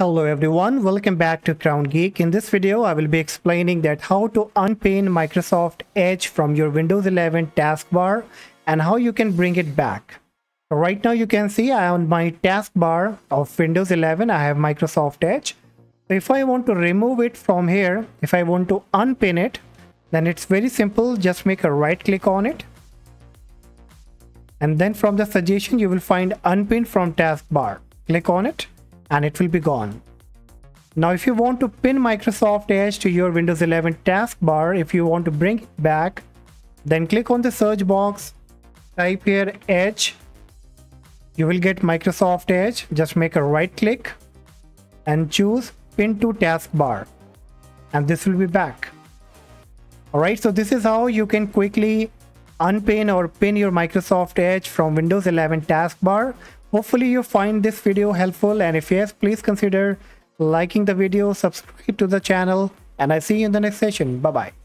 Hello everyone, welcome back to Crown Geek. In this video, I will be explaining that how to unpin Microsoft Edge from your Windows 11 taskbar and how you can bring it back. Right now you can see I on my taskbar of Windows 11, I have Microsoft Edge. If I want to remove it from here, if I want to unpin it, then it's very simple. Just make a right click on it. And then from the suggestion, you will find unpin from taskbar. Click on it and it will be gone. Now if you want to pin Microsoft Edge to your Windows 11 taskbar, if you want to bring it back, then click on the search box, type here Edge. You will get Microsoft Edge. Just make a right click and choose pin to taskbar and this will be back. Alright, so this is how you can quickly unpin or pin your Microsoft Edge from Windows 11 taskbar Hopefully you find this video helpful and if yes, please consider liking the video, subscribe to the channel and I see you in the next session. Bye bye.